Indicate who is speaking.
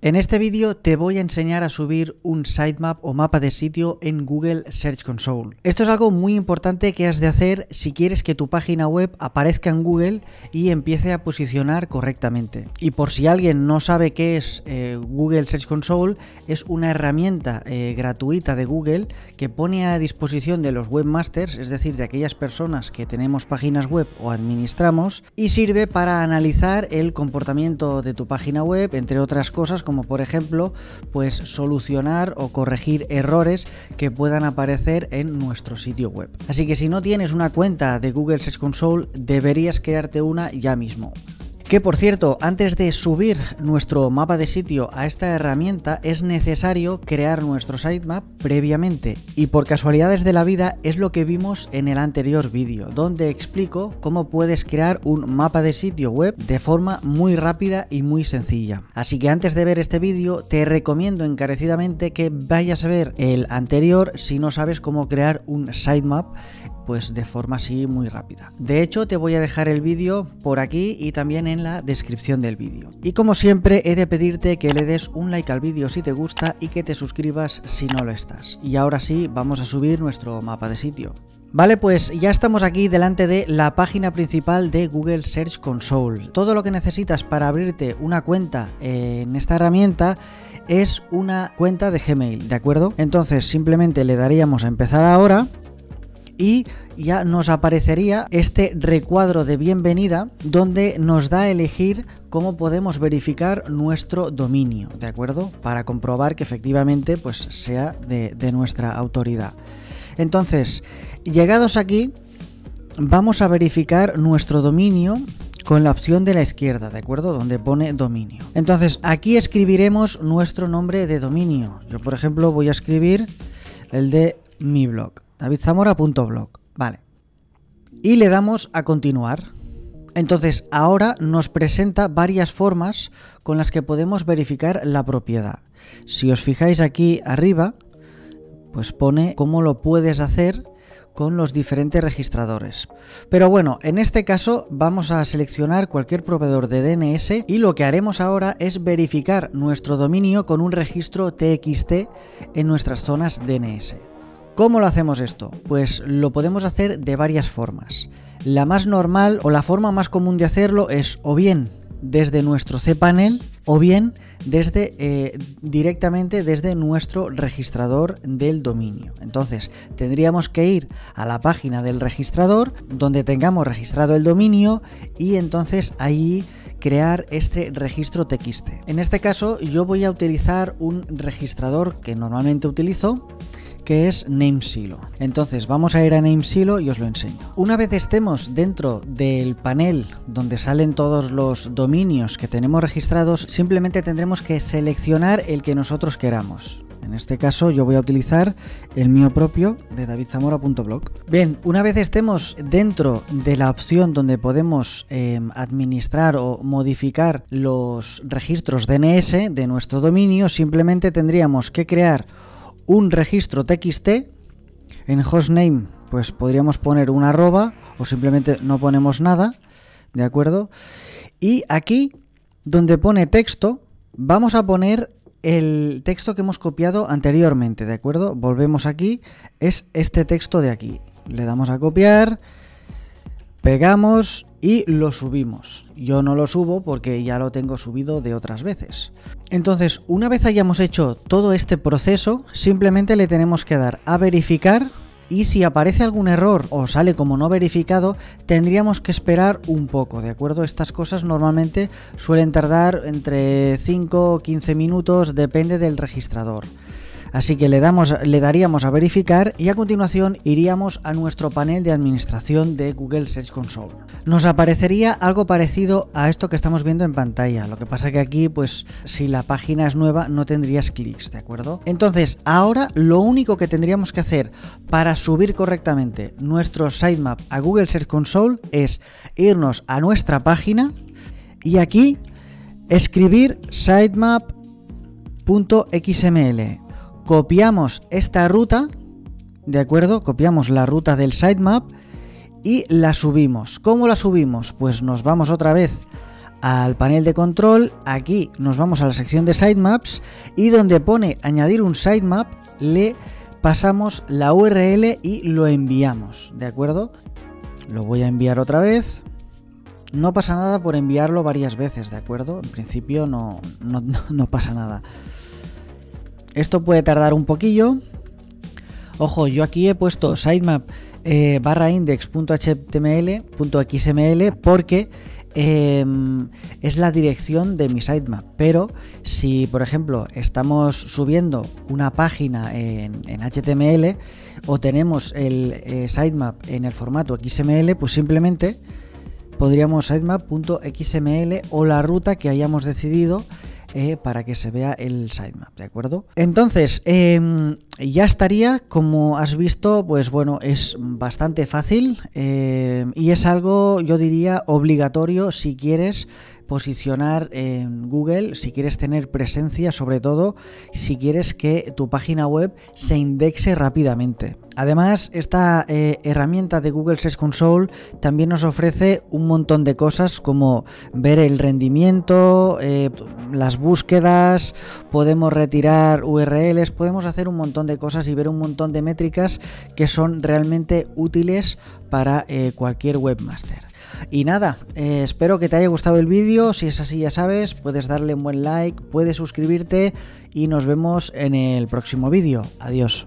Speaker 1: En este vídeo te voy a enseñar a subir un sitemap o mapa de sitio en Google Search Console. Esto es algo muy importante que has de hacer si quieres que tu página web aparezca en Google y empiece a posicionar correctamente. Y por si alguien no sabe qué es eh, Google Search Console, es una herramienta eh, gratuita de Google que pone a disposición de los webmasters, es decir, de aquellas personas que tenemos páginas web o administramos, y sirve para analizar el comportamiento de tu página web, entre otras cosas como por ejemplo pues solucionar o corregir errores que puedan aparecer en nuestro sitio web. Así que si no tienes una cuenta de Google Search Console deberías crearte una ya mismo. Que por cierto, antes de subir nuestro mapa de sitio a esta herramienta es necesario crear nuestro sitemap previamente y por casualidades de la vida es lo que vimos en el anterior vídeo, donde explico cómo puedes crear un mapa de sitio web de forma muy rápida y muy sencilla. Así que antes de ver este vídeo te recomiendo encarecidamente que vayas a ver el anterior si no sabes cómo crear un sitemap pues de forma así muy rápida. De hecho, te voy a dejar el vídeo por aquí y también en la descripción del vídeo. Y como siempre, he de pedirte que le des un like al vídeo si te gusta y que te suscribas si no lo estás. Y ahora sí, vamos a subir nuestro mapa de sitio. Vale, pues ya estamos aquí delante de la página principal de Google Search Console. Todo lo que necesitas para abrirte una cuenta en esta herramienta es una cuenta de Gmail, ¿de acuerdo? Entonces simplemente le daríamos a empezar ahora y ya nos aparecería este recuadro de bienvenida donde nos da a elegir cómo podemos verificar nuestro dominio, ¿de acuerdo? Para comprobar que efectivamente pues sea de, de nuestra autoridad. Entonces, llegados aquí, vamos a verificar nuestro dominio con la opción de la izquierda, ¿de acuerdo? Donde pone dominio. Entonces, aquí escribiremos nuestro nombre de dominio. Yo, por ejemplo, voy a escribir el de mi blog davidzamora.blog. Vale. Y le damos a continuar. Entonces, ahora nos presenta varias formas con las que podemos verificar la propiedad. Si os fijáis aquí arriba, pues pone cómo lo puedes hacer con los diferentes registradores. Pero bueno, en este caso vamos a seleccionar cualquier proveedor de DNS y lo que haremos ahora es verificar nuestro dominio con un registro TXT en nuestras zonas DNS. ¿Cómo lo hacemos esto? Pues lo podemos hacer de varias formas. La más normal o la forma más común de hacerlo es o bien desde nuestro cPanel o bien desde eh, directamente desde nuestro registrador del dominio. Entonces tendríamos que ir a la página del registrador donde tengamos registrado el dominio y entonces ahí crear este registro TXT. En este caso yo voy a utilizar un registrador que normalmente utilizo que es NameSilo. Entonces vamos a ir a NameSilo y os lo enseño. Una vez estemos dentro del panel donde salen todos los dominios que tenemos registrados, simplemente tendremos que seleccionar el que nosotros queramos. En este caso yo voy a utilizar el mío propio de davidzamora.blog. Bien, una vez estemos dentro de la opción donde podemos em, administrar o modificar los registros DNS de nuestro dominio, simplemente tendríamos que crear un registro TXT. En hostname, pues podríamos poner un arroba o simplemente no ponemos nada, ¿de acuerdo? Y aquí, donde pone texto, vamos a poner el texto que hemos copiado anteriormente, ¿de acuerdo? Volvemos aquí, es este texto de aquí. Le damos a copiar, pegamos y lo subimos. Yo no lo subo porque ya lo tengo subido de otras veces. Entonces, una vez hayamos hecho todo este proceso, simplemente le tenemos que dar a verificar y si aparece algún error o sale como no verificado, tendríamos que esperar un poco, ¿de acuerdo? Estas cosas normalmente suelen tardar entre 5 o 15 minutos, depende del registrador. Así que le, damos, le daríamos a verificar y a continuación iríamos a nuestro panel de administración de Google Search Console. Nos aparecería algo parecido a esto que estamos viendo en pantalla. Lo que pasa que aquí, pues si la página es nueva, no tendrías clics, ¿de acuerdo? Entonces, ahora lo único que tendríamos que hacer para subir correctamente nuestro sitemap a Google Search Console es irnos a nuestra página y aquí escribir sitemap.xml copiamos esta ruta, ¿de acuerdo? Copiamos la ruta del sitemap y la subimos. ¿Cómo la subimos? Pues nos vamos otra vez al panel de control, aquí nos vamos a la sección de sitemaps y donde pone añadir un sitemap le pasamos la URL y lo enviamos, ¿de acuerdo? Lo voy a enviar otra vez. No pasa nada por enviarlo varias veces, ¿de acuerdo? En principio no, no, pasa nada. Esto puede tardar un poquillo. Ojo, yo aquí he puesto sitemap eh, barra index.html.xml porque em, es la dirección de mi sitemap. Pero si, por ejemplo, estamos subiendo una página en, HTML o tenemos el eh, sitemap en el formato XML, pues simplemente podríamos sitemap.xml o la ruta que hayamos decidido eh, para que se vea el sitemap, ¿de acuerdo? Entonces, em, ya estaría, como has visto, pues bueno, es bastante fácil em, y es algo, yo diría, obligatorio si quieres posicionar en Google, si quieres tener presencia, sobre todo si quieres que tu página web se indexe rápidamente. Además, esta eh, herramienta de Google Search Console también nos ofrece un montón de cosas como ver el rendimiento, eh, las búsquedas, podemos retirar URLs, podemos hacer un montón de cosas y ver un montón de métricas que son realmente útiles para eh, cualquier webmaster. Y nada, eh, espero que te haya gustado el vídeo. Si es así, ya sabes, puedes darle un buen like, puedes suscribirte y nos vemos en el próximo vídeo. Adiós.